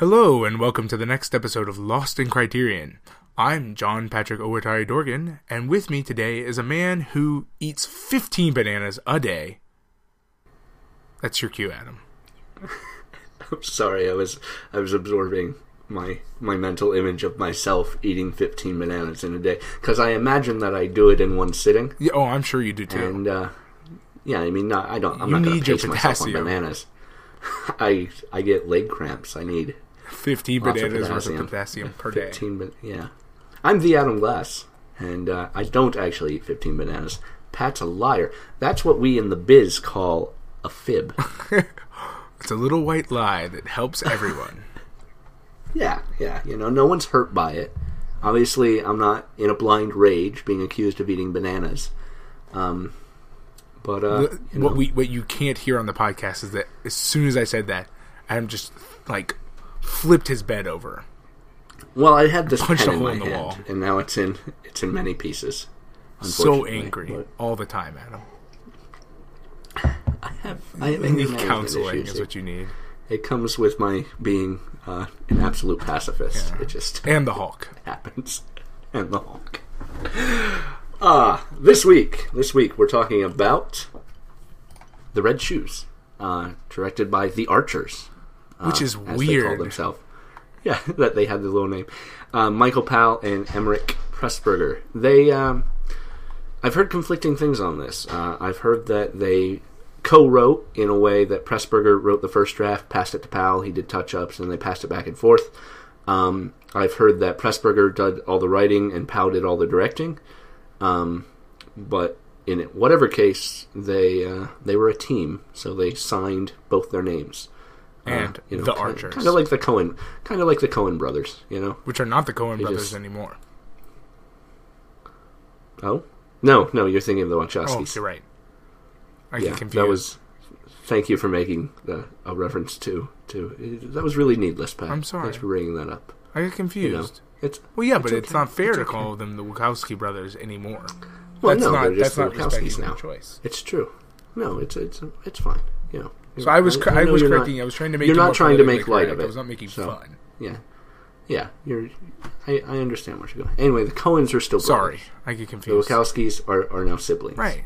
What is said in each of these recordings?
Hello, and welcome to the next episode of Lost in Criterion. I'm John Patrick Owatari Dorgan, and with me today is a man who eats 15 bananas a day. That's your cue, Adam. I'm sorry, I was I was absorbing my my mental image of myself eating 15 bananas in a day because I imagine that I do it in one sitting, Yeah, oh, I'm sure you do too. and uh, yeah, I mean, not, I don't. I'm You not going need to pace myself on bananas. I I get leg cramps. I need 15 lots of bananas worth of potassium. per day. 15. But yeah, I'm the Adam Glass, and uh, I don't actually eat 15 bananas. Pat's a liar. That's what we in the biz call a fib. It's a little white lie that helps everyone. Yeah, yeah. You know, no one's hurt by it. Obviously, I'm not in a blind rage being accused of eating bananas. Um, but uh, what, you what know, we what you can't hear on the podcast is that as soon as I said that, Adam just like flipped his bed over. well, I had this punched pen a in hole my in the hand, wall. and now it's in it's in many pieces. So angry But all the time, Adam. I have I have anger counseling is what you need, It comes with my being uh, an absolute pacifist. Yeah. It just and the Hulk. happens. And the Hulk. Ah, this week, this week we're talking about the Red Shoes, uh, directed by the Archers, Which is as they call weird. themselves. Yeah, that they had the little name. Um, Michael Powell and Emeric Pressburger. They, um, I've heard conflicting things on this. Uh, I've heard that they co-wrote in a way that Pressburger wrote the first draft, passed it to Powell. He did touch-ups, and they passed it back and forth. Um, I've heard that Pressburger did all the writing and Powell did all the directing. Um, but in whatever case, they uh, they were a team, so they signed both their names. Ah, and You know, the kind, Archers, kind of like the Coen, kind of like the Coen brothers, you know. which are not the Coen brothers just- anymore. Oh no, no, you're thinking of the Oh, Wachowskis. you're right. I yeah, get confused. that was. Thank you for making the, a reference to to that was really needless, Pat. I'm sorry. Thanks for bringing that up. I get You know, confused. it's Well, yeah, but It's it's not fair It's to okay. call them the Wachowski brothers anymore. well, that's no, not they're just that's the not Wachowskis now. choice. It's true. No, it's it's it's fine. You know. So I was I, know was you're not- I was trying to make you're not trying to make light of it, I was not making so- fun. Yeah, yeah. You're. I, I understand where you're going. Anyway, the Coens are still Sorry, brothers. I get confused. The. Wachowskis are, are now siblings. Right.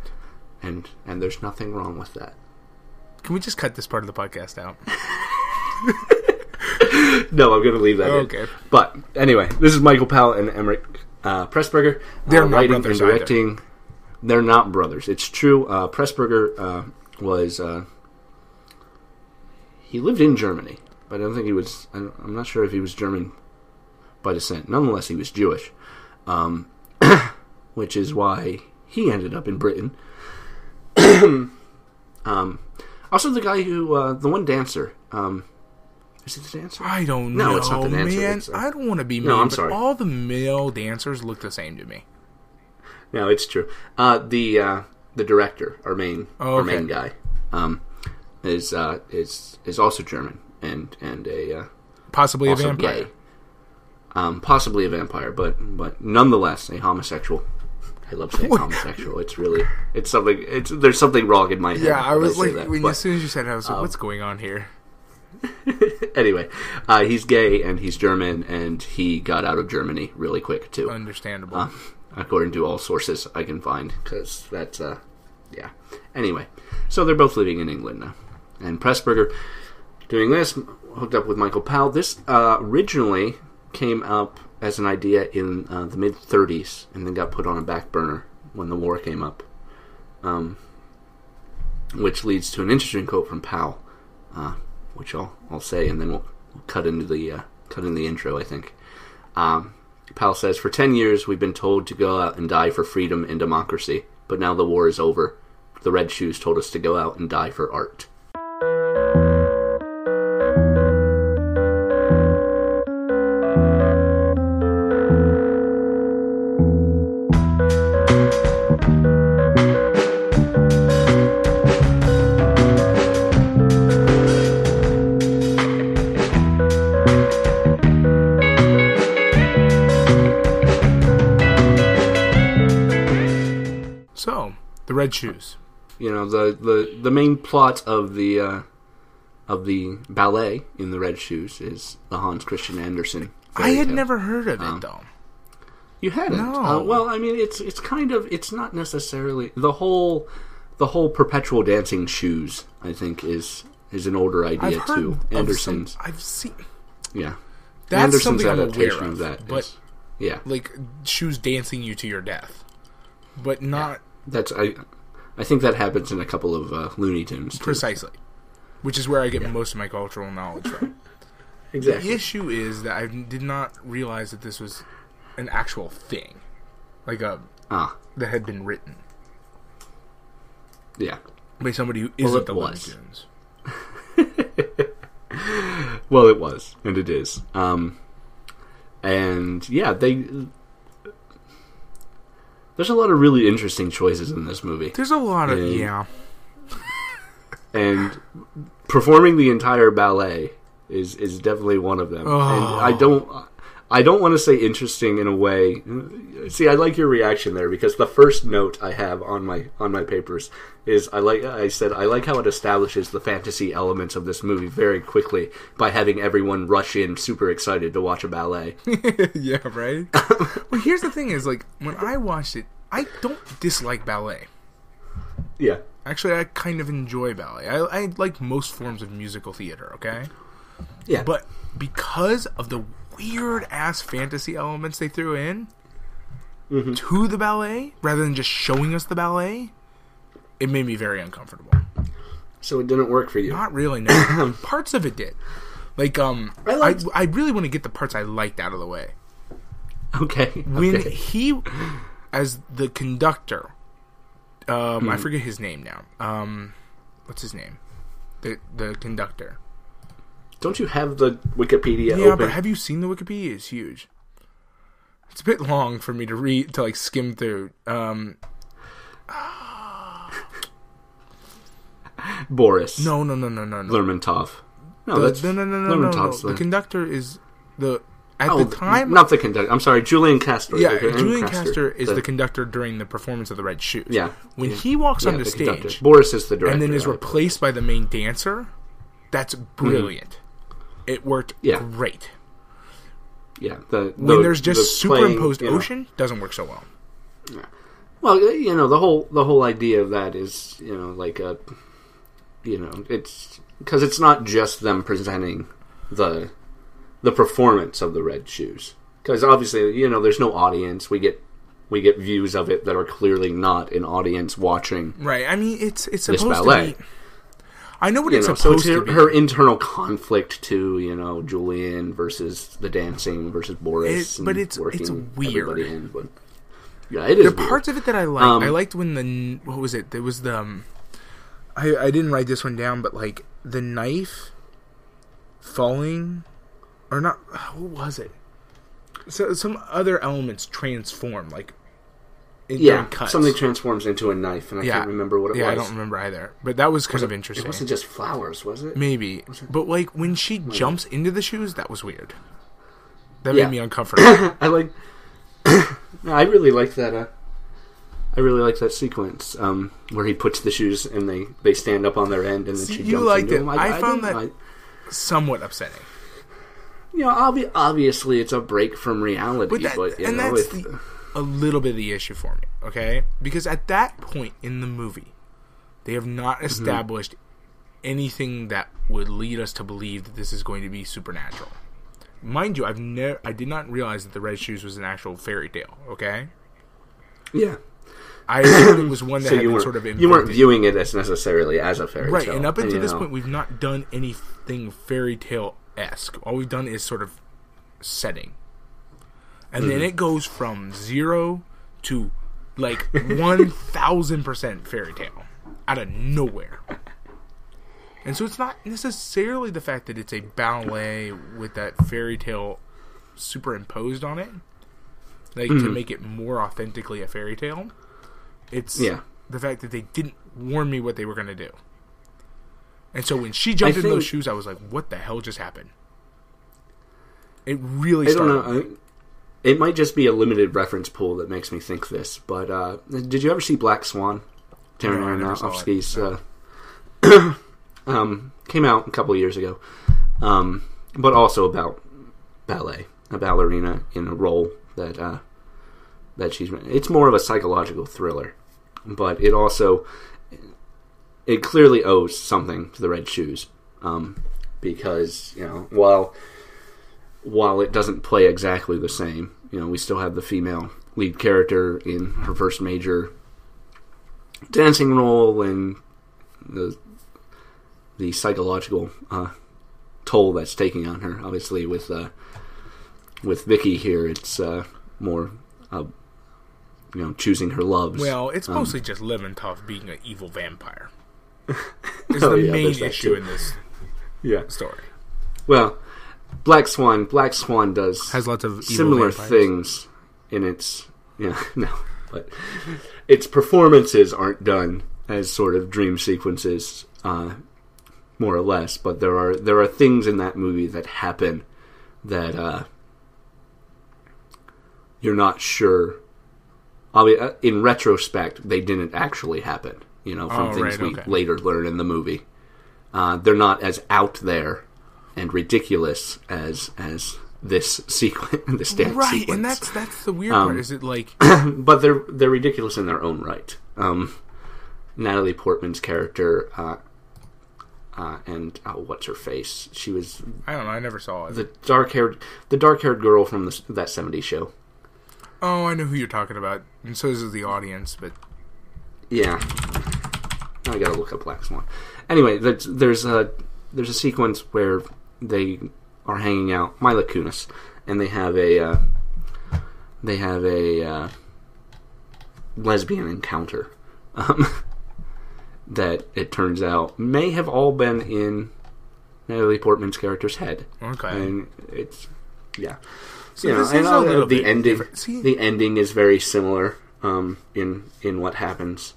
And and there's nothing wrong with that. Can we just cut this part of the podcast out? No, I'm going to leave that in. Okay. But anyway, this is Michael Powell and Emeric uh, Pressburger. They're uh, not writing brothers and either. directing. They're not brothers. It's true. Uh, Pressburger uh, was. He lived in Germany, but I don't think he was. I'm not sure if he was German by descent. Nonetheless, he was Jewish, um, which is why he ended up in Britain. um, also, the guy who, uh, the one dancer, um, is it the dancer? I don't No, know, it's not the dancer, man. uh, I don't want to be mean, No, I'm but sorry. all the male dancers look the same to me. No, it's true. Uh, the uh, the director, our main Oh, our main guy, um, is uh, is is also German and and a uh, Possibly also a vampire. gay, um, possibly a vampire, but but nonetheless a homosexual. I love saying homosexual. It's really it's something. It's there's something wrong in my head. Yeah, I was say like, that, when, but- as soon as you said it, I was um, like, what's going on here? anyway, uh, he's gay and he's German, and he got out of Germany really quick too. Understandable. uh, according to all sources I can find, because that's uh, yeah. Anyway, so they're both living in England now, and Pressburger doing this hooked up with Michael Powell. This uh, originally came up as an idea in uh, the mid '30s, and then got put on a back burner when the war came up, um, which leads to an interesting quote from Powell, uh, which I'll I'll say, and then we'll, we'll cut into the uh, cut in the intro. I think. Um, Powell says, For 10 years, we've been told to go out and die for freedom and democracy, but now the war is over. The Red Shoes told us to go out and die for art. Main plot of the uh, of the ballet in the Red Shoes is the Hans Christian Andersen. I had tale. never heard of it Um, though. You hadn't. No. Uh, well, I mean, it's it's kind of it's not necessarily the whole the whole perpetual dancing shoes. I think is is an older idea too. of Andersen's, some. I've seen yeah. that's Andersen's something I'm aware adaptation of, of that but is- yeah, like shoes dancing you to your death, but not that's I. I think that happens in a couple of uh, Looney Tunes. Too. precisely. Which is where I get most of my cultural knowledge from. Exactly. The issue is that I did not realize that this was an actual thing, like a Ah, that had been written yeah. by somebody who Well, isn't it the Looney. Tunes. Well, it was, and it is. Um, and yeah, they. There's a lot of really interesting choices in this movie. There's a lot of Yeah. yeah. and performing the entire ballet is is definitely one of them. And Oh. I don't I don't want to say interesting in a way. See, I like your reaction there because the first note I have on my on my papers is I like I said I like how it establishes the fantasy elements of this movie very quickly by having everyone rush in super excited to watch a ballet. yeah, right. well, here's the thing: is like when I watched it, I don't dislike ballet. yeah. Actually, I kind of enjoy ballet. I, I like most forms of musical theater. Okay, Yeah. but because of the weird ass fantasy elements they threw in to the ballet, rather than just showing us the ballet, it made me very uncomfortable. so it didn't work for you. Not really. No, parts of it did. Like, um, I I, liked- I really want to get the parts I liked out of the way. Okay. when okay. he as the conductor um Hmm. i forget his name now um what's his name the the conductor Don't you have the Wikipedia yeah open? but have you seen the wikipedia it's huge it's a bit long for me to read to like skim through um Boris. no no no no no no Lermontov. No, the, that's no no no no no, no. Lermontov's the conductor is the at oh, the time not the conductor. I'm sorry, Julian Craster. yeah Okay, julian craster is the, conductor during the performance of the red shoes Yeah. when Yeah. he walks yeah, on the, the conductor. stage Boris is the director. and then is replaced by the main dancer, that's brilliant. It worked. Yeah. great. Yeah, the, When the- there's the just playing, superimposed know- ocean, doesn't work so well. Well, you know the whole the whole idea of that is you know like a you know it's because it's not just them presenting the the performance of the red shoes because obviously you know there's no audience we get we get views of it that are clearly not an audience watching Right. I mean, it's it's This supposed ballet. to be. I know what you it's know, so it's supposed to her, be. her internal conflict to you know Julian versus the dancing versus Boris, It- but it's- it's weird. in, but yeah, it is there are weird. parts of it that I liked. Um, I liked when the what was it? There was the. Um, I I didn't write this one down, but like the knife falling, or not? What was it? So some other elements transform, like in yeah, something transforms into a knife, and I Yeah. can't remember what it yeah, was. I don't remember either. But that was kind of It interesting. It wasn't just flowers, was it? Maybe, but like when she jumps into the shoes, that was weird. That Yeah. made me uncomfortable. I like. no, I really liked that. Uh, I really like that sequence um, where he puts the shoes and they, they stand up on their end, and then See, she you jumps liked into it. them. I found didn't- that- Somewhat upsetting. you know, obvi- obviously it's a break from reality, But but, that, you and know, that's the, a little bit of the issue for me, okay? Because at that point in the movie, they have not Mm-hmm. established anything that would lead us to believe that this is going to be supernatural. Mind you, I've never, I did not realize that the Red Shoes was an actual fairy tale. Okay, yeah. I it was one that So had you been weren't sort of you weren't viewing it as necessarily as a fairy right. tale, right? And up until this know. point, we've not done anything fairy tale esque. All we've done is sort of setting, and Mm-hmm. then it goes from zero to like one thousand percent fairy tale out of nowhere. And so it's not necessarily the fact that it's a ballet with that fairy tale superimposed on it, like to make it more authentically a fairy tale. It's Yeah. the fact that they didn't warn me what they were going to do. And so when she jumped I in those shoes, I was like, "What the hell just happened?" It really I don't started. know. It might just be a limited reference pool that makes me think this. But uh, did you ever see Black Swan? Darren No, I never saw it. Aronofsky's. Uh, Um, came out a couple of years ago, um, but also about ballet, a ballerina in a role that uh, that she's. It's more of a psychological thriller, but it also it clearly owes something to the Red Shoes, um, because you know while while it doesn't play exactly the same, you know we still have the female lead character in her first major dancing role and the the psychological uh, toll that's taking on her. Obviously, with uh, with Vicky here, it's uh, more uh, you know choosing her loves. Well, it's Um, mostly just living tough being an evil vampire. Is Oh, the yeah, main issue in this yeah. story. Well, Black Swan. Black Swan does Has lots of similar vampires. things in its yeah no, but its performances aren't done as sort of dream sequences, uh, more or less. But there are there are things in that movie that happen that uh, you're not sure. Obvi- uh, in retrospect, they didn't actually happen. You know, from Oh, things right, we okay. later learn in the movie. Uh, they're not as out there and ridiculous as as this sequence, this dance Right, sequence. and that's that's the weird Um, part. Is it like but they're they're ridiculous in their own right. Um, Natalie Portman's character uh, uh, and uh, what's her face? She was I don't know. I never saw it. the dark haired the dark haired girl from the, that '70s show. oh, I know who you're talking about, and so does the audience. But Yeah, I gotta look up Black Swan. Anyway, there's there's a there's a sequence where they are hanging out, Mila Kunis, and they have a uh, they have a uh, lesbian encounter um, that it turns out may have all been in Natalie Portman's character's head, okay, and it's yeah. so you know, and uh, the ending. The ending is very similar um, in in what happens.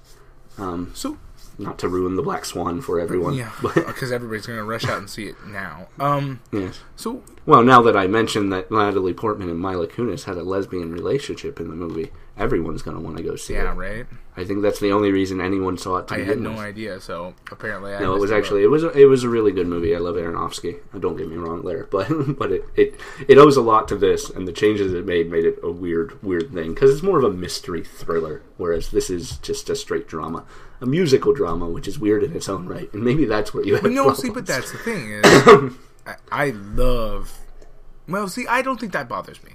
Um, so not to ruin the Black Swan for everyone. yeah, because everybody's gonna rush out and see it now. Um, yes. so Well, now that I mentioned that Natalie Portman and Mila Kunis had a lesbian relationship in the movie, everyone's going to want to go see it. yeah, it. right. I think that's the only reason anyone saw it to I had no with. idea. So apparently, I No, it was actually it was a, it was a really good movie. I love Aronofsky. Uh, Don't get me wrong there, but but it, it it owes a lot to this, and the changes it made made it a weird weird thing because it's more of a mystery thriller, whereas this is just a straight drama, a musical drama, which is weird in its own right, and maybe that's what you have. But no, problems. see, but that's the thing is, I, I love. Well, see, I don't think that bothers me.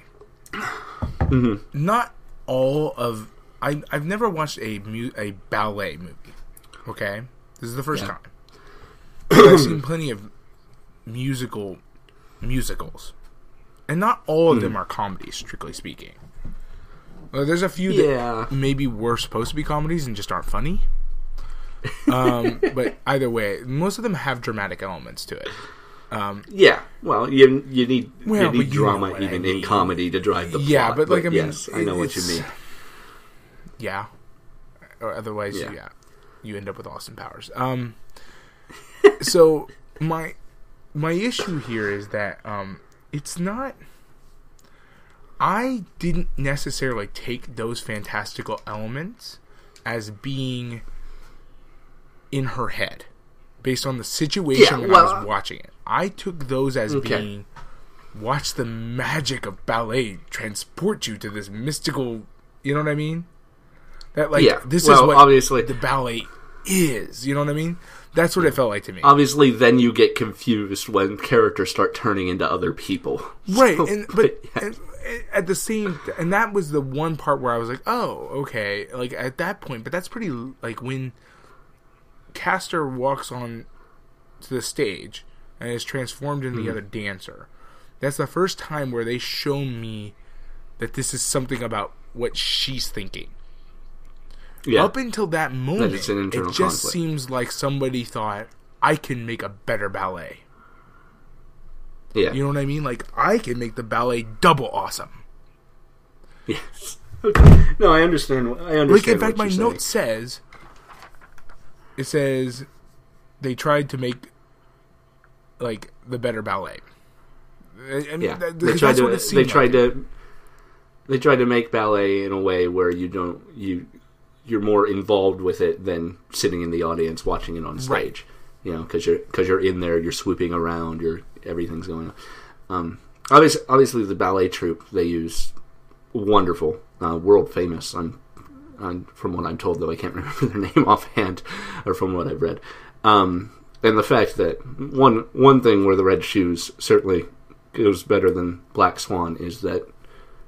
Mm-hmm. Not all of I. I've never watched a mu- a ballet movie. Okay, this is the first Yeah. time. I've seen plenty of musical musicals, and not all of Hmm. them are comedies, strictly speaking. Well, there's a few Yeah. that maybe were supposed to be comedies and just aren't funny. Um, but either way, most of them have dramatic elements to it. Yeah, well, you you need Well, you but need you know drama I even mean. in comedy to drive the plot. Yeah, but, like, I mean, yes, I know what you mean. Yeah. Or otherwise, Yeah. yeah. you end up with Austin Powers. Um. so my my issue here is that um, it's not. I didn't necessarily take those fantastical elements as being in her head, based on the situation Yeah, when well, I was watching it. I took those as Okay. being watch the magic of ballet transport you to this mystical. You know what I mean? That like Yeah, this well, is what obviously- the ballet is. You know what I mean? That's what it felt like to me. Obviously, then you get confused when characters start turning into other people. right So, and but yeah. and, at the same and that was the one part where i was like oh okay like at that point but that's pretty like when craster walks on to the stage and is transformed into the hmm. other dancer that's the first time where they show me that this is something about what she's thinking yeah, up until that moment internal it just conflict. seems like somebody thought i can make a better ballet yeah, you know what i mean like i can make the ballet double awesome yes. No, I understand. I understand. like in fact my you're note says it says they tried to make like the better ballet i, mean. Yeah, that, they tried that's to. They tried like. to. They tried to make ballet in a way where you don't you you're more involved with it than sitting in the audience watching it on stage. you know, because you're because you're in there, you're swooping around, you're everything's going on. Um, obviously, obviously, the ballet troupe they use wonderful, uh, world famous. I'm, From what I'm told, though I can't remember their name offhand, or from what I've read. Um, and the fact that one one thing where the red shoes certainly goes better than Black Swan is that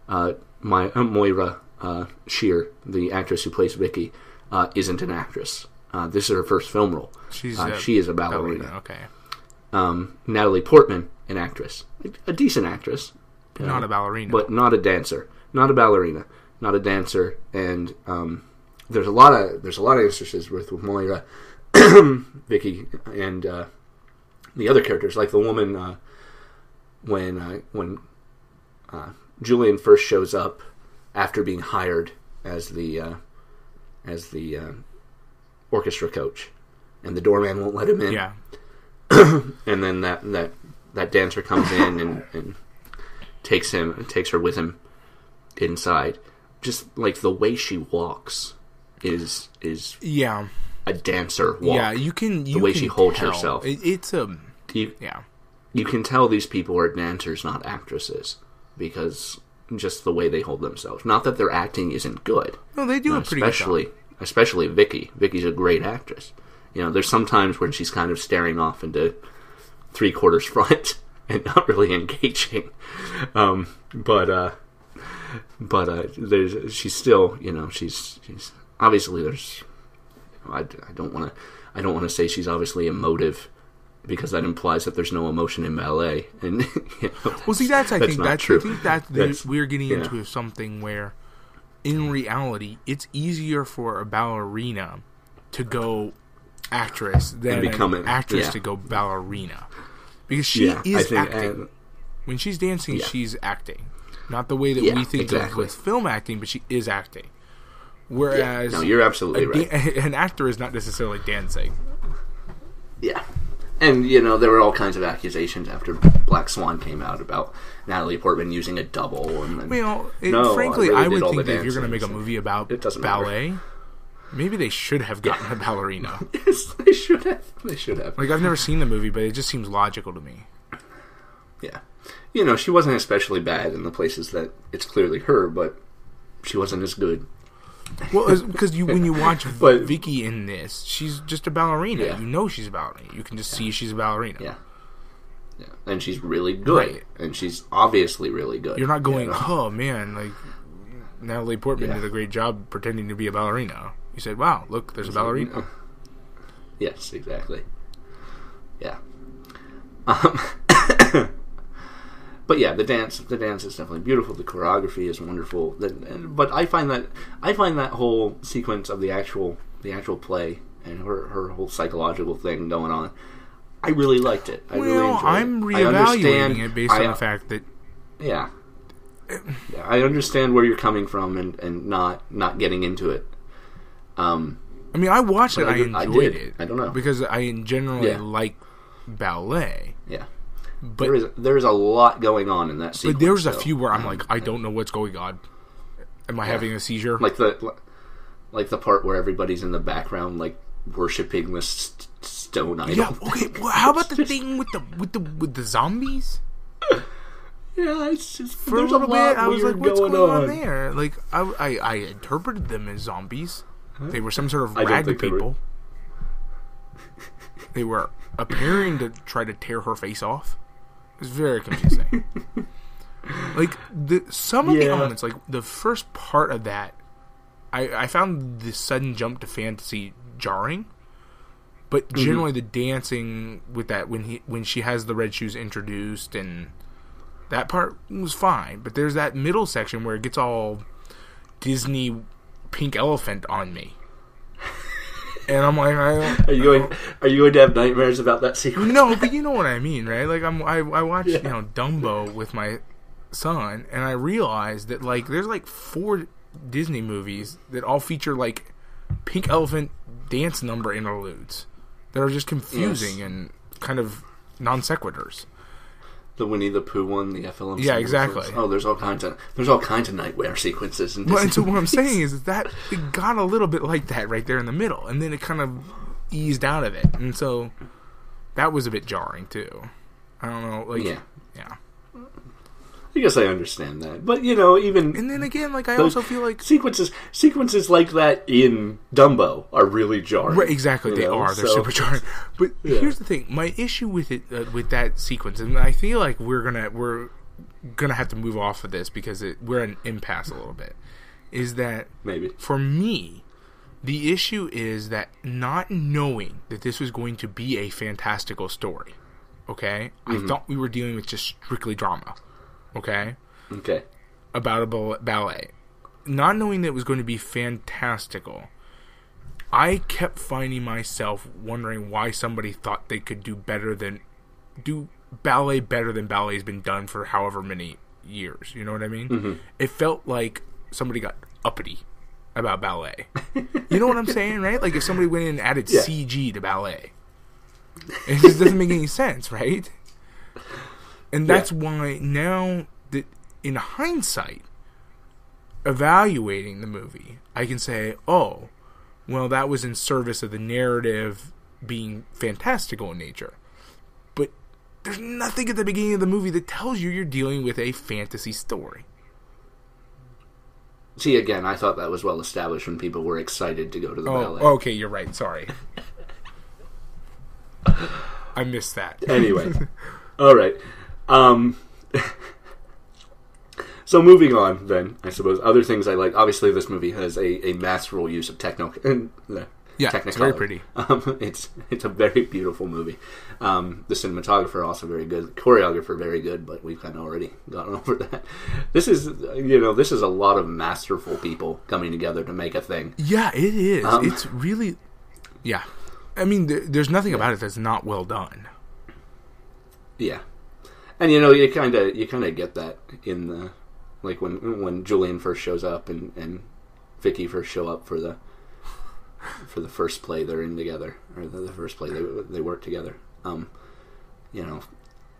uh, my uh, Moira uh, Shear, the actress who plays Vicky, uh, isn't an actress. Uh, this is her first film role. She's Uh, a she is a ballerina. Okay, Um, Natalie Portman, an actress, a decent actress, not a ballerina. but not a dancer, not a ballerina, not a dancer. And um, there's a lot of there's a lot of instances with, with Moira, Vicky, and uh, the other characters, like the woman uh, when uh, when uh, Julian first shows up after being hired as the uh, as the uh, orchestra coach, and the doorman won't let him in yeah, and then that that that dancer comes in and, and takes him takes her with him inside. Just like the way she walks is is yeah, a dancer walk. yeah. You can you way can she holds tell. herself. It, it's a You yeah. you can tell these people are dancers, not actresses, because just the way they hold themselves. Not that their acting isn't good. No, they do a pretty especially especially Vicky. Vicky's a great actress. You know, there's some times when she's kind of staring off into three quarters front and not really engaging. Um, but uh, but uh, there's she's still you know she's she's obviously there's I, I don't want to I don't want to say she's obviously emotive because that implies that there's no emotion in ballet and you know, Well, see, that's I that's think that's true. I think that That's- we're getting yeah. into something where, in reality, it's easier for a ballerina to go actress than become an actress yeah. to go ballerina, because she yeah, is acting. and- when she's dancing, Yeah. she's acting, not the way that Yeah, we think of exactly. with film acting, but she is acting. Whereas no, you're absolutely right. da- an actor is not necessarily dancing. Yeah. And, you know, there were all kinds of accusations after Black Swan came out about Natalie Portman using a double. And You know, it, No, I frankly, really I, would think that if you're going to make a movie about it doesn't matter. ballet, maybe they should have gotten a ballerina. yes, they should have. They should have. Like I've never seen the movie, but it just seems logical to me. Yeah. You know, she wasn't especially bad in the places that it's clearly her, but she wasn't as good. Well, because you when you watch But- Vicky in this, she's just a ballerina. Yeah. You know she's a ballerina. You can just see she's a ballerina. Yeah. Yeah. And she's really good. Right. And she's obviously really good. You're not going, You know? oh man, like Natalie Portman Yeah. did a great job pretending to be a ballerina. You said, wow, look, there's a ballerina. Yes, exactly. Yeah. Um, but yeah, the dance the dance is definitely beautiful. The choreography is wonderful. The, and, but I find that I find that whole sequence of the actual the actual play and her her whole psychological thing going on. I really liked it. I really Well, enjoyed I'm it. I reevaluating it based on the fact that yeah. Yeah, I understand where you're coming from and, and not not getting into it. Um, I mean, I watched it. I I, did- I it. I don't know. because I generally Yeah. like ballet, yeah, but there is there is a lot going on in that sequence. but there's a though. few where I'm um, like, I don't know what's going on. Am I having a seizure? like the like the part where everybody's in the background like worshiping this st- stone idol. yeah. Okay. Well, how about the thing with the with the with the zombies? yeah, it's just For there's a little lot bit, I was like, what's going, going, on there? Like, I, I I interpreted them as zombies. They were some sort of rag think they were. people. They were appearing to try to tear her face off. It was very confusing. like the some of the Yeah. elements, like the first part of that, I I found the sudden jump to fantasy jarring. But Mm-hmm. generally, the dancing with that when he when she has the red shoes introduced and that part was fine. But there's that middle section where it gets all Disney pink elephant on me, and I'm like, I Are you going? Are you going to have nightmares about that sequence? no, but you know what I mean, right? Like I'm I I watched you know Dumbo with my son, and I realized that like there's like four Disney movies that all feature like pink elephant dance number interludes that are just confusing and kind of non sequiturs. The Winnie the Pooh one, the FLM. Yeah, exactly. Oh, there's all kinds of there's all kinds of nightmare sequences. In Well, and so what I'm saying is that it got a little bit like that right there in the middle, and then it kind of eased out of it, and so that was a bit jarring too. I don't know, like Yeah. yeah. I guess I understand that, but you know, even And then again, like I also feel like sequences sequences like that in Dumbo are really jarring. Right, exactly, they know, are. They're so- super jarring. But Yeah. here's the thing: my issue with it, uh, with that sequence, and I feel like we're gonna we're gonna have to move off of this because it, we're an impasse a little bit. Is that Maybe. for me? The issue is that not knowing that this was going to be a fantastical story. Okay, I thought we were dealing with just strictly drama. Okay, Okay. about a ballet, not knowing that it was going to be fantastical, I kept finding myself wondering why somebody thought they could do better than do ballet better than ballet's been done for however many years. You know what I mean? Mm-hmm. It felt like somebody got uppity about ballet. you know what I'm saying, right? Like if somebody went in and added Yeah. CG to ballet. It just doesn't make any sense, right? And that's why now that in hindsight, evaluating the movie, I can say, oh, well, that was in service of the narrative being fantastical in nature. But there's nothing at the beginning of the movie that tells you you're dealing with a fantasy story. See, again, I thought that was well established when people were excited to go to the Oh, ballet. okay, you're right. Sorry. I missed that. Anyway, all right. Um, so moving on, then I suppose other things I like. Obviously, this movie has a, a masterful use of techno. Yeah, it's very pretty. Um, it's it's a very beautiful movie. Um, the cinematographer also very good. The Choreographer very good, but we've kind of already gotten over that. This is you know this is a lot of masterful people coming together to make a thing. Yeah, it is. Um, it's really, yeah. I mean, there, there's nothing about it that's not well done. Yeah, and you know you kind of you kind of get that in the like when when Julian first shows up and and Vicky first show up for the for the first play they're in together or the, the first play they they work together. Um, you know,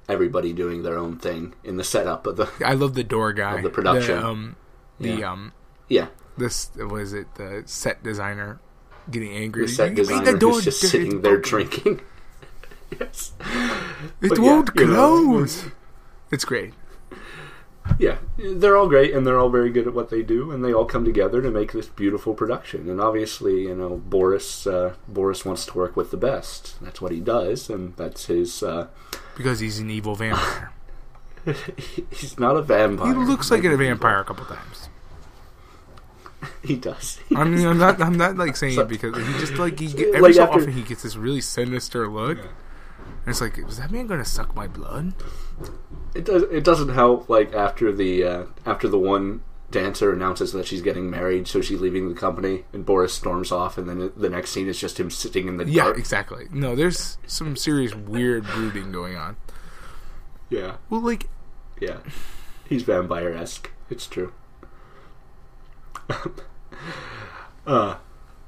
everybody doing their own thing in the setup of the I love the door guy, Of the production. The, um, the Yeah. um, yeah this was it the set designer getting angry. the set You designer the door who's just sitting there drinking. Yes, It But won't you know, close. It's great. yeah, they're all great and they're all very good at what they do, and they all come together to make this beautiful production. And obviously, you know, Boris uh, Boris wants to work with the best. That's what he does, and that's his. Uh, Because he's an evil vampire. he's not a vampire. he looks like a vampire a couple times. He does. I mean, I'm not. I'm not like saying So- it because he just like he Like every so often he gets this really sinister look, and it's like, is that man going to suck my blood? It does. It doesn't help. Like after the uh, after the one dancer announces that she's getting married, so she's leaving the company, and Boris storms off, and then the next scene is just him sitting in the Yeah, dark. exactly. No, there's some serious weird brooding going on. Yeah, Well, like yeah. He's vampire esque. It's true. uh,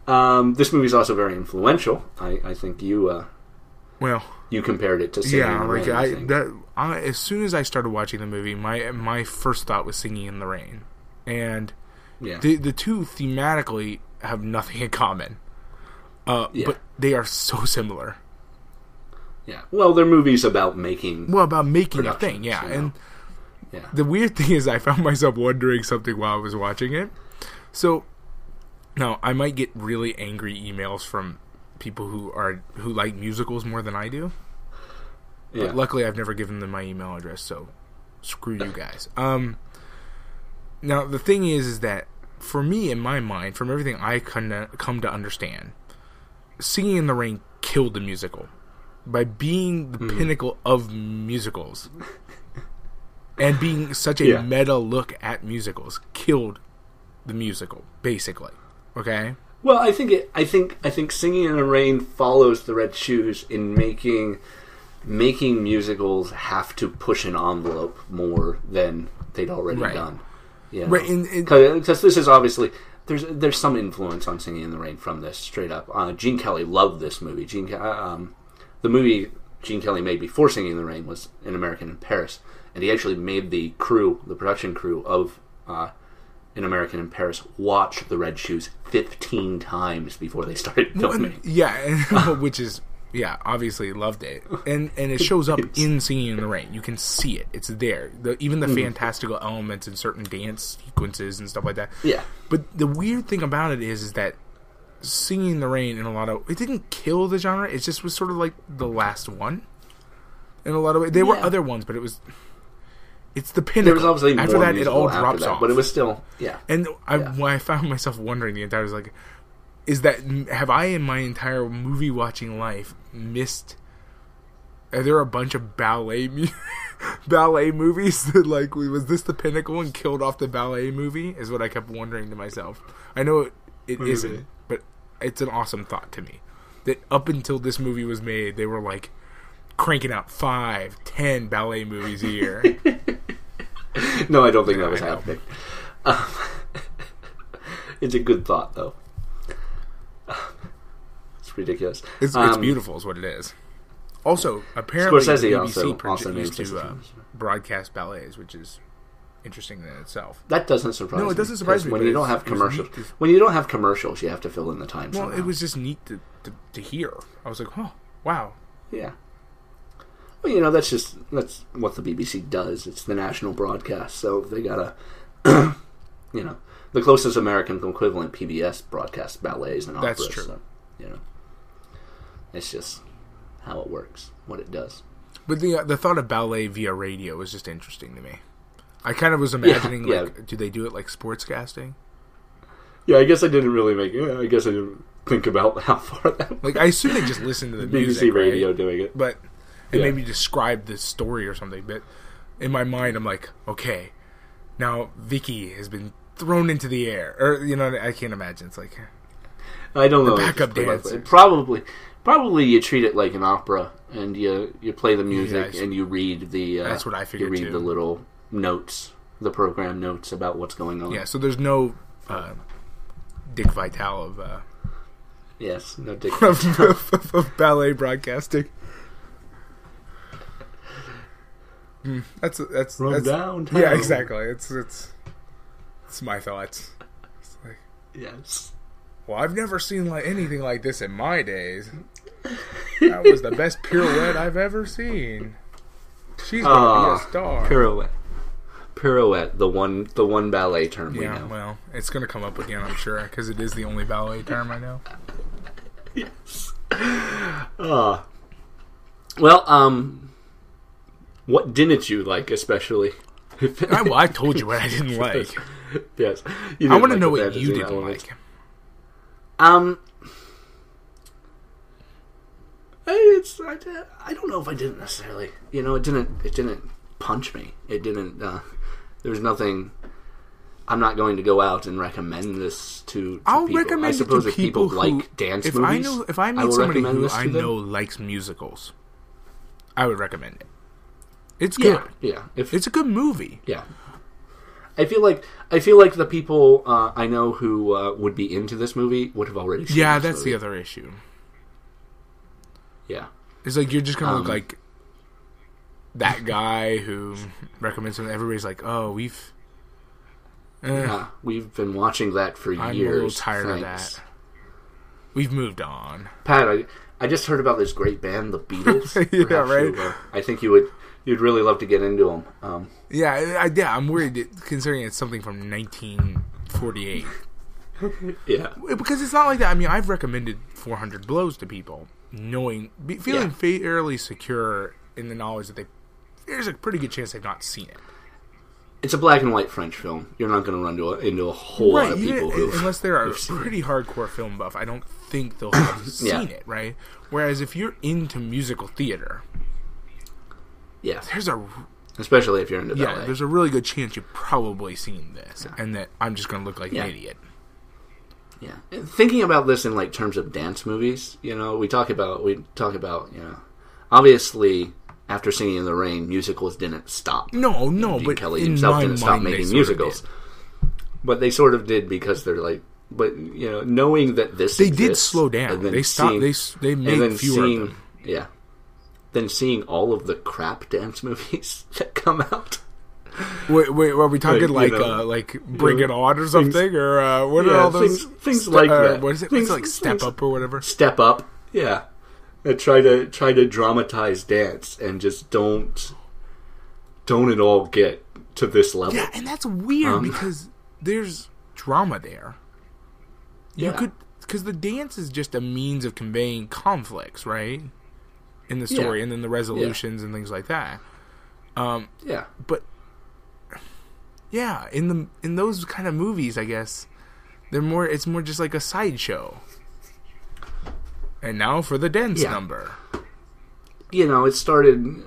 um, this movie's also very influential. I, I think you uh, Well, you compared it to Singing yeah, in the like Rain, I, think. that I, as soon as I started watching the movie, my my first thought was Singing in the Rain, and yeah. the the two thematically have nothing in common, uh, Yeah. but they are so similar. yeah. Well, they're movies about making. Well, about making a thing, yeah, you know. and Yeah. the weird thing is, I found myself wondering something while I was watching it. So, now I might get really angry emails from people who are who like musicals more than I do. yeah. But luckily, I've never given them my email address, so screw you guys. Um, now the thing is, is that for me, in my mind, from everything I come to, come to understand, Singing in the Rain killed the musical by being the Mm-hmm. pinnacle of musicals and being such a Yeah. meta look at musicals. Killed the musical, basically. Okay. Well, I think it. I think. I think Singing in the Rain follows the Red Shoes in making making musicals have to push an envelope more than they'd already Right. done. Yeah, Right, and- and- because this is obviously there's there's some influence on Singing in the Rain from this straight up. Uh, Gene Kelly loved this movie. Gene, uh, um, the movie Gene Kelly made before Singing in the Rain was An American in Paris, and he actually made the crew, the production crew of. Uh, in American in Paris, watch the Red Shoes fifteen times before they started filming. Yeah, which is yeah, obviously loved it, and and it shows up in Singing in the Rain. You can see it; it's there. The, even the mm-hmm. fantastical elements in certain dance sequences and stuff like that. Yeah. But the weird thing about it is, is that Singing in the Rain in a lot of it didn't kill the genre. It just was sort of like the last one. In a lot of ways, there were other ones, but it was. It's the pinnacle. There was obviously after that, it all drops that, off. but it was still yeah. And I, Yeah. I found myself wondering the entire, was like, is that have I in my entire movie watching life missed? Are there a bunch of ballet mu- ballet movies that like was this the pinnacle and killed off the ballet movie? Is what I kept wondering to myself. I know it, it isn't, but it's an awesome thought to me that up until this movie was made, they were like cranking out five, ten ballet movies a year. No, I don't think that was happening. Um, it's a good thought, though. It's ridiculous. It's, it's Um, beautiful, is what it is. Also, apparently, Scorsese BBC also- also used to uh, broadcast ballets, which is interesting in itself. That doesn't surprise me. No, it doesn't surprise me, When you don't have commercials, to- when you don't have commercials, you have to fill in the time. Well, somehow. it was just neat to, to, to hear. I was like, oh, wow. Yeah. Well, you know, that's just that's what the BBC does. It's the national broadcast, so they gotta, you know, the closest American equivalent PBS broadcasts ballets and operas. That's true. So, you know, it's just how it works, what it does. But the uh, the thought of ballet via radio was just interesting to me. I kind of was imagining, yeah. like, do they do it like sportscasting? Yeah, I guess I didn't really make. Yeah, I guess I didn't think about how far that. Like, I assume they just listen to the BBC music, right? radio doing it. but and Yeah. maybe describe the story or something. But in my mind, I'm like, okay, now Vicky has been thrown into the air, or you know, I can't imagine. It's like, I don't know. backup like Probably, probably you treat it like an opera, and you you play the music Yes. and you read the. Uh, That's what I figured, You read too. the little notes, the program notes about what's going on. yeah. So there's no uh, Dick Vitale of, uh, Yes. No dick. of, of, of ballet broadcasting. Hmm, that's that's From that's downtown. yeah, exactly. It's it's it's my thoughts. It's like, Yes. well, I've never seen like anything like this in my days. That was the best pirouette I've ever seen. She's gonna Ah, be a star. Pirouette. Pirouette, the one, the one ballet term we yeah, know. well, it's gonna come up again, I'm sure, because it is the only ballet term I know. Yes. Ah. well, um, what didn't you like, especially? I, well, I told you what I didn't like. yes. You I didn't want to like know what you didn't elements. like. Um, it's I, I don't know if I didn't necessarily. You know, it didn't it didn't punch me. It didn't. Uh, there was nothing. I'm not going to go out and recommend this to. to I'll people. recommend I it to suppose if people who, like dance if movies. I know if I meet will somebody who I know likes musicals, I would recommend it. It's yeah, good. yeah. If It's a good movie. Yeah. I feel like I feel like the people uh, I know who uh, would be into this movie would have already seen Yeah, that's movie. the other issue. Yeah. It's like you're just gonna Um, look like that guy who recommends something. Everybody's like, "Oh, we've." Eh, Yeah, we've been watching that for I'm years. a little tired Thanks. of that. We've moved on. Pat, I, I just heard about this great band, the Beatles. Yeah, Perhaps right. you, uh, I think you would you'd really love to get into them. Um, Yeah, I, yeah. I'm worried that, considering it's something from 1948 yeah, because it's not like that. I mean, I've recommended 400 Blows to people, knowing, feeling Yeah. fairly secure in the knowledge that they. There's a pretty good chance they've not seen it. it's a black and white French film. You're not going to run to a, into a whole lot of people who, unless they're a pretty hardcore film buff, I don't think they'll have Yeah. seen it, right? Whereas if you're into musical theater, Yeah, there's a especially if you're into yeah, ballet. there's a really good chance you've probably seen this, and that I'm just going to look like Yeah. an idiot. Yeah, And thinking about this in like terms of dance movies, you know, we talk about we talk about you know, obviously after Singing in the Rain, musicals didn't stop. No, no, Gene but Kelly in himself my didn't stop mind, they making sort of musicals, did. but they sort of did because they're like, but you know, knowing that this They did exists, slow down. and then They stopped. they s- they and made then fewer seeing, of them. yeah, then seeing all of the crap dance movies that come out. Wait, wait, are we talking Like, like you know, uh, like Bring know, It On or something, or uh, what are all those things- things like uh, that. What is it? Things- like Step things- Up or whatever? Step up, yeah, that try to try to dramatize dance and just don't don't at all get to this level. Yeah, and that's weird Um, because there's drama there. You Yeah. could because the dance is just a means of conveying conflicts, right? In the story, Yeah. and then the resolutions and things like that. Um, Yeah. but yeah, in the in those kind of movies, I guess they're more. It's more just like a sideshow. And now for the dance Yeah. number. you know, it started.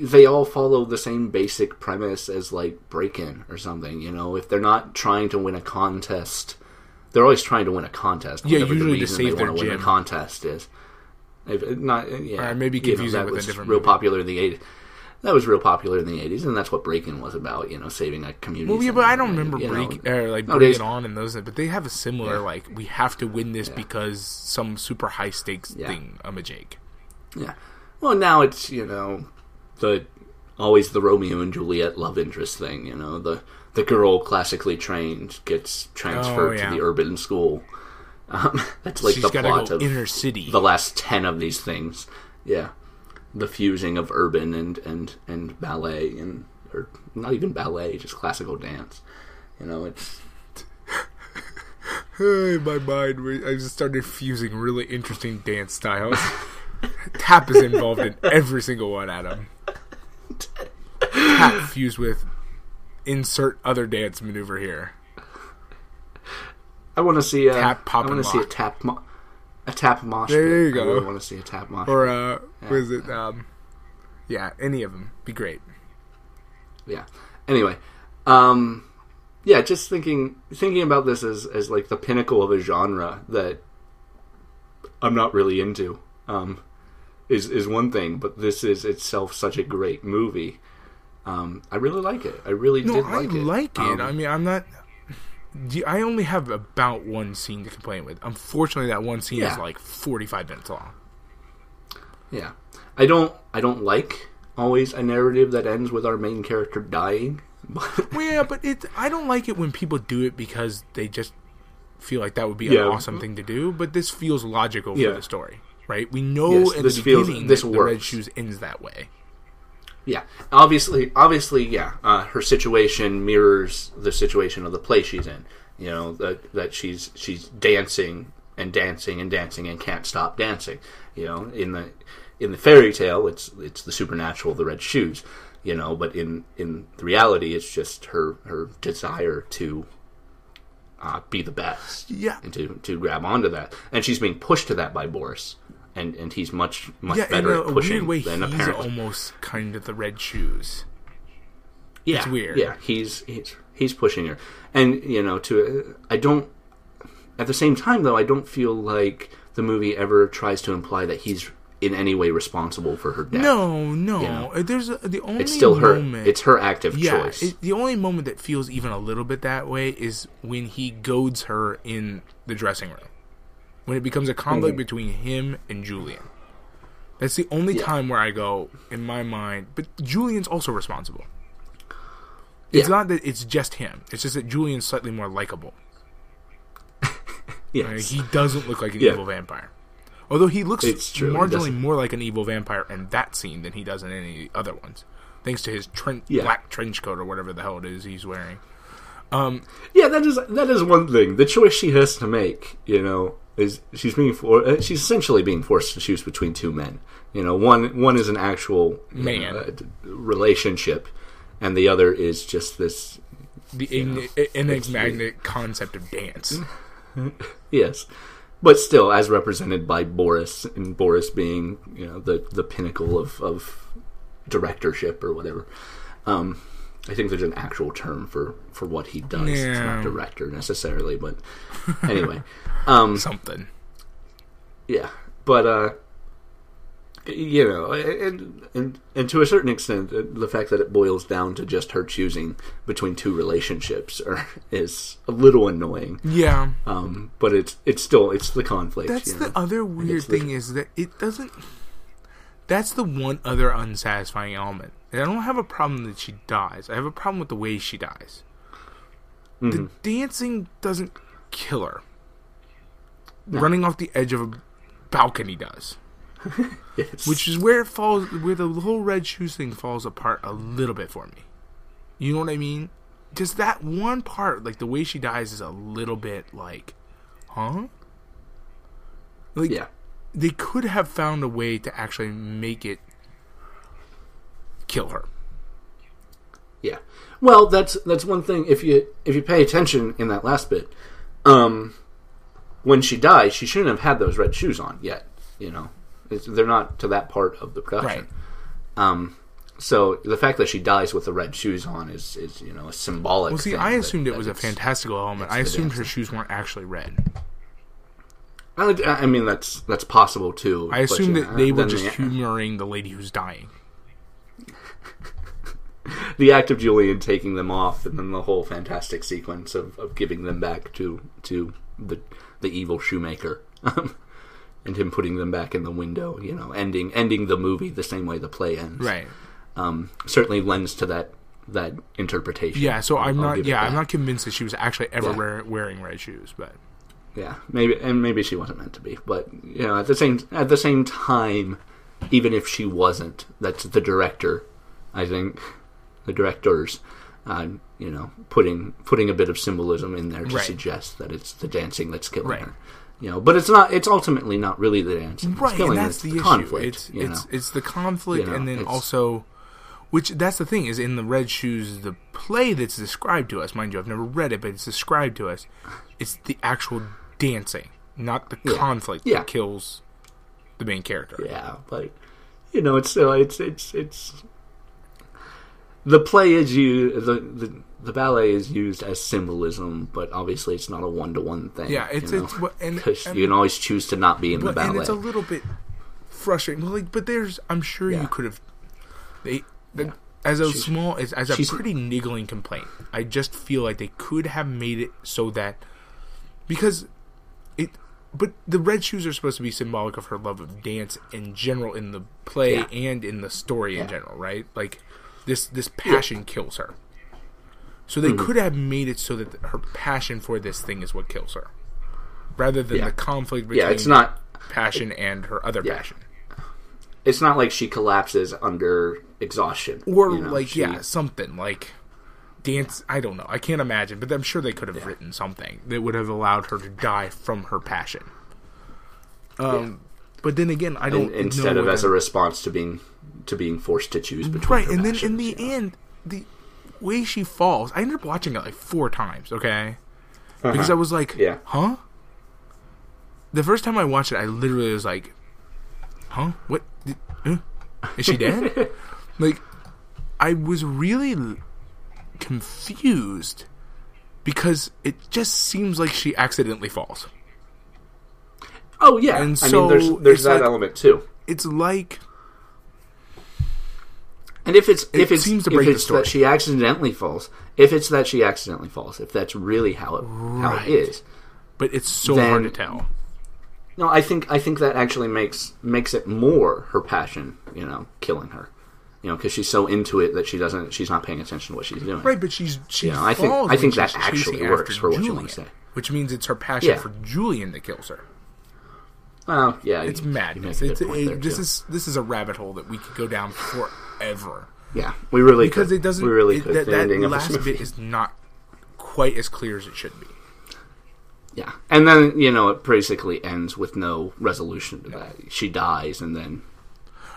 They all follow the same basic premise as like Breakin' or something. You know, if they're not trying to win a contest, they're always trying to win a contest. Yeah, usually the reason save they their wanna win a contest is. If not, yeah, Or I may be you know, confusing that with a was different real movie. popular in the '80s. That was real popular in the '80s, and that's what Breakin' was about. You know, saving a community. Well, yeah, but I don't remember you know. Oh, or like nowadays- it on and those, but they have a similar Yeah. like we have to win this because some super high stakes Yeah. thing. I'm a Jake. Yeah. Well, now it's you know the always the Romeo and Juliet love interest thing. You know the the girl classically trained gets transferred Oh, yeah. to the urban school. Um, that's like She's the plot go of inner city. the last ten of these things. Yeah, the fusing of urban and and and ballet and or not even ballet, just classical dance. You know, it's in my mind, I just started fusing really interesting dance styles. Tap is involved in every single one, Adam. Tap fused with insert other dance maneuver here. I want to see a Tap, pop, I want to see a tap mo- a tap mosh. There pit. you I go. really want to see a tap mosh. Or uh, what is it? Um, yeah, any of them be great. yeah. Anyway, um, yeah, just thinking thinking about this as as like the pinnacle of a genre that I'm not really into. Um, is is one thing, but this is itself such a great movie. Um, I really like it. I really No, did I like it. I like it. Um, I mean, I'm not. I only have about one scene to complain with. Unfortunately, that one scene is like 45 minutes long. Yeah, I don't. I don't like always a narrative that ends with our main character dying. Well, yeah, but it. I don't like it when people do it because they just feel like that would be an awesome thing to do. But this feels logical Yeah. for the story, right? We know Yes, in this the feels- beginning this that the Red. Shoes ends that way. Yeah, obviously, obviously, yeah. Uh, her situation mirrors the situation of the play she's in. You know that that she's she's dancing and dancing and dancing and can't stop dancing. You know, in the in the fairy tale, it's it's the supernatural, the red shoes. You know, but in in the reality, it's just her her desire to uh, be the best. Yeah, and to, to grab onto that. And she's being pushed to that by Boris, and and he's much much yeah. Better a, at pushing way, than he's apparently. almost kind of the Red Shoes. yeah, it's weird. Yeah, he's he's he's pushing her, and you know, to I don't. At the same time, though, I don't feel like the movie ever tries to imply that he's in any way responsible for her death. No, no. know? There's a, the only it's still her. It's her active yeah, choice. it, the only moment that feels even a little bit that way is when he goads her in the dressing room. When it becomes a conflict Mhm. between him and Julian. That's the only Yeah. time where I go, in my mind, but Julian's also responsible. It's Yeah. not that it's just him. It's just that Julian's slightly more likable. yes. Right? He doesn't look like an Yeah. evil vampire. Although he looks It's true, marginally more like an evil vampire in that scene than he does in any other ones. Thanks to his tren- black trench coat or whatever the hell it is he's wearing. Um, Yeah, that is that is one thing. The choice she has to make, you know, is she's being for uh, she's essentially being forced to choose between two men. You know, one one is an actual Man. know, uh, relationship, and the other is just this. The en- enigmatic concept of dance. Yes, but still, as represented by Boris, and Boris being you know the the pinnacle of of directorship or whatever. Um, I think there's an actual term for for what he does. It's not director necessarily, but anyway. Um, Something. Yeah, but uh, you know, and and and to a certain extent, uh, the fact that it boils down to just her choosing between two relationships are, is a little annoying. Yeah. Um, but it's it's still it's the conflict. That's the know? other weird it's the- thing is that it doesn't. That's the one other unsatisfying element. I don't have a problem that she dies. I have a problem with the way she dies. The Mhm. dancing doesn't kill her. No. Running off the edge of a balcony does. Yes. which is where it falls, where the whole red shoes thing falls apart a little bit for me. You know what I mean? Just that one part, like the way she dies, is a little bit like, huh? Like yeah. they could have found a way to actually make it kill her. Yeah. Well, that's that's one thing. If you if you pay attention in that last bit, um, when she dies, she shouldn't have had those red shoes on yet. You know, it's, they're not to that part of the production. Right. Um, so the fact that she dies with the red shoes on is is you know a symbolic. Well, see, I that- assumed it was a fantastical element. I assumed her shoes weren't actually red. I, I mean, that's that's possible too. I but, assumed yeah, that they were just humoring the lady who's dying. the act of Julian taking them off, and then the whole fantastic sequence of, of giving them back to to the the evil shoemaker, um, and him putting them back in the window. You know, ending ending the movie the same way the play ends. Right. Um, certainly lends to that that interpretation. Yeah, so I'm I'll not. Yeah, I'm not convinced that she was actually ever Yeah. wear, wearing red shoes. But Yeah, maybe and maybe she wasn't meant to be, but you know, at the same at the same time, even if she wasn't, that's the director. I think the directors, uh, you know, putting putting a bit of symbolism in there to Right. suggest that it's the dancing that's killing Right. her. You know, but it's not. It's ultimately not really the dancing. right, it's and that's it's the, issue. conflict. it's you it's know? it's the conflict, You know, and then also, which that's the thing is in the red shoes, the play that's described to us. Mind you, I've never read it, but it's described to us. It's the actual dancing, not the Yeah. conflict Yeah. that kills the main character. Yeah, but you know, it's still it's it's it's the play is used the the the ballet is used as symbolism, but obviously it's not a one to one thing. Yeah, it's- you know? it's what- and- and- you can always choose to not be in the ballet. and it's a little bit frustrating. Well, Like, but there's, I'm sure Yeah. you could have. They, the, Yeah. as a She's- small, as, as a pretty niggling complaint. I just feel like they could have made it so that because it. But the red shoes are supposed to be symbolic of her love of dance in general in the play Yeah. and in the story in general, right? Like this this passion kills her. So they Mm-hmm. could have made it so that her passion for this thing is what kills her, rather than Yeah. the conflict between yeah, it's not passion and her other Yeah. passion. it's not like she collapses under exhaustion. Or you know, like she- yeah, something like dance I don't know. I can't imagine, but I'm sure they could have written something that would have allowed her to die from her passion. Um but then again, I don't instead know of as a response to being to being forced to choose between right, and then in the know. end, the way she falls, I ended up watching it like four times. Okay, because I was like, Uh-huh. Yeah. huh? The first time I watched it, I literally was like, huh? What? Did, huh? Is she dead? like, I was really confused because it just seems like she accidentally falls. Oh yeah, And I so mean, there's there's that like- element too. It's like And if it's It if it's seems to if break the it's story. that she accidentally falls, if it's that she accidentally falls, if that's really how it how it is, but it's so Then- hard to tell. no, I think I think that actually makes makes it more her passion, you know, killing her, you know, because she's so into it that she doesn't she's not paying attention to what she's doing. Right, but she's she Yeah, I think- I think that actually works for what you wanna say. Which means it's her passion Yeah. for Julian that kills her. Well, yeah, It's you- you madness. a It's it- there, this too. is this is a rabbit hole that we could go down forever yeah, we really because could. it doesn't. we really it- could. that The that last bit is not quite as clear as it should be. Yeah, and then you know it basically ends with no resolution to that. She dies, and then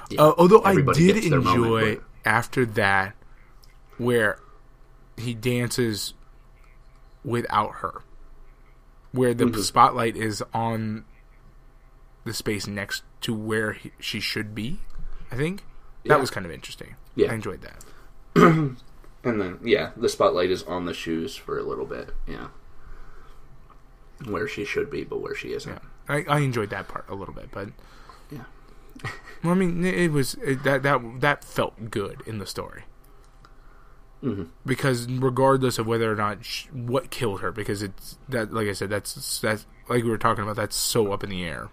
yeah, Uh, although I did enjoy moment, after that where he dances without her, where the Mm-hmm. spotlight is on the space next to where he, she should be. I think that Yeah. was kind of interesting. Yeah. I enjoyed that. and then yeah, the spotlight is on the shoes for a little bit. Yeah, where she should be, but where she isn't. Yeah, I, I enjoyed that part a little bit, but Yeah. well, I mean, it was it, that that that felt good in the story Mhm. because regardless of whether or not sh- what killed her, because it's that like I said, that's that's like we were talking about, that's so up in the air.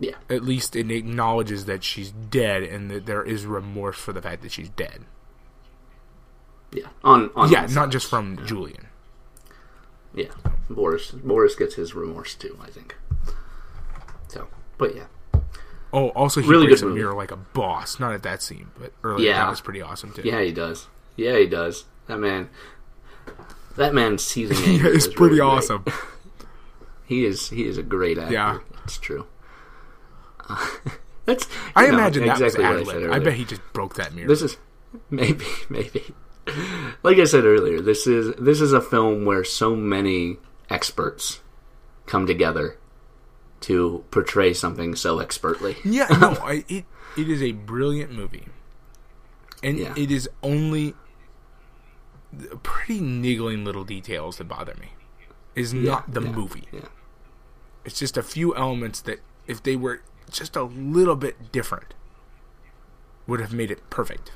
Yeah, At least it acknowledges that she's dead and that there is remorse for the fact that she's dead. yeah. On, on yeah, not just from Julian. yeah. Boris Boris gets his remorse too. I think. So, but yeah. Oh, also he Really breaks good a mirror like a boss. Not at that scene, but earlier Yeah. that was pretty awesome too. Yeah, he does. Yeah, he does. That man. That man's seizing Yeah, it's is pretty really awesome. He is. He is a great actor. Yeah. it's true. That's. I know, imagine that exactly was what ad I said lib. I earlier. bet he just broke that mirror. This is maybe maybe like I said earlier. This is this is a film where so many experts come together to portray something so expertly. Yeah, no, I, it it is a brilliant movie, and Yeah. it is only pretty niggling little details that bother me. Is not the yeah, movie. Yeah. It's just a few elements that, if they were just a little bit different, would have made it perfect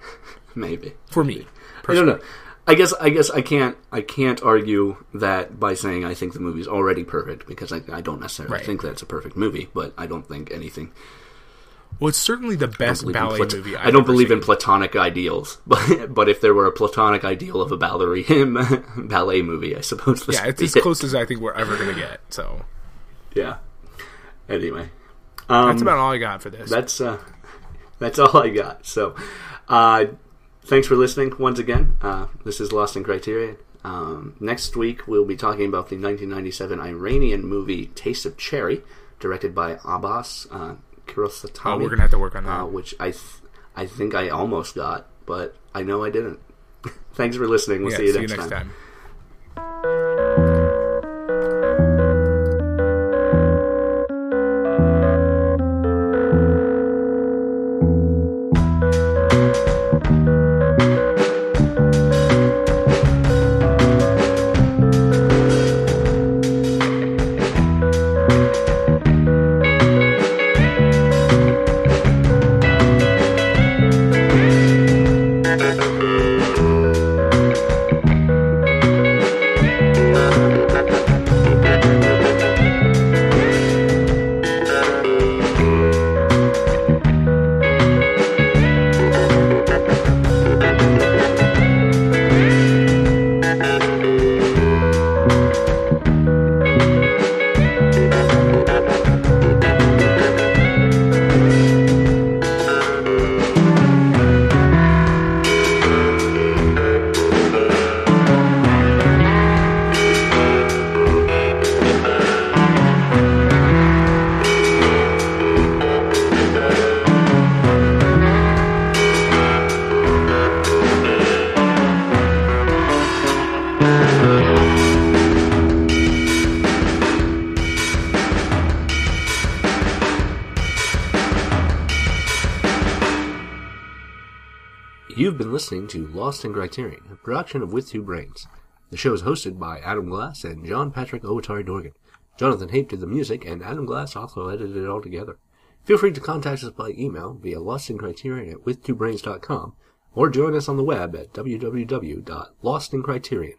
Maybe. for me. I don't know. I guess I guess I can't I can't argue that by saying I think the movie's already perfect because I, I don't necessarily Right. think that's a perfect movie, but I don't think anything. Well, it's certainly the best ballet plat- movie. I've I don't ever believe in platonic ideals, but but if there were a platonic ideal of a ballet ballet movie, I suppose this Yeah, it's as it. close as I think we're ever gonna get. So Yeah. Anyway, um, that's about all I got for this. that's uh, that's all I got. So, uh, thanks for listening once again. Uh, this is Lost in Criterion. Um, next week we'll be talking about the 1997 Iranian movie Taste of Cherry, directed by Abbas uh, Kiarostami. oh, we're gonna have to work on that. uh, which I th- I think I almost got, but I know I didn't. Thanks for listening. We'll yeah, see you see next, you next time. time. Listening to Lost in Criterion, a production of With Two Brains. The show is hosted by Adam Glass and John Patrick Owatari Dorgan. Jonathan Hape did the music, and Adam Glass also edited it all together. Feel free to contact us by email via lostincriterion at with2brains.com or join us on the web at www.lostincriterion.com.